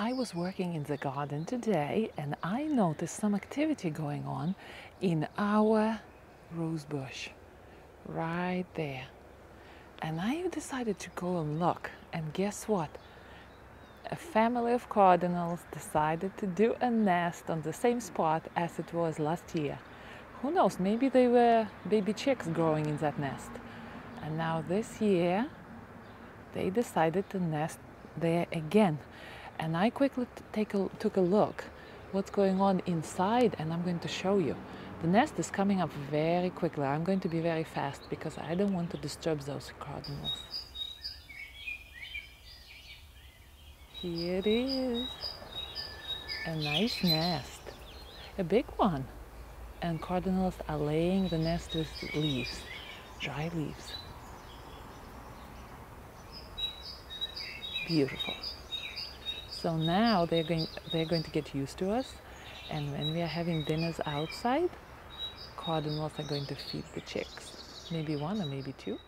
I was working in the garden today and I noticed some activity going on in our rose bush right there. And I decided to go and look. And guess what? A family of cardinals decided to do a nest on the same spot as it was last year. Who knows, maybe they were baby chicks growing in that nest. And now this year, they decided to nest there again and I quickly take a, took a look what's going on inside and I'm going to show you. The nest is coming up very quickly. I'm going to be very fast because I don't want to disturb those cardinals. Here it is. A nice nest. A big one. And cardinals are laying the nest with leaves, dry leaves. Beautiful. So now they're going, they're going to get used to us. And when we are having dinners outside, cardinals are going to feed the chicks. Maybe one or maybe two.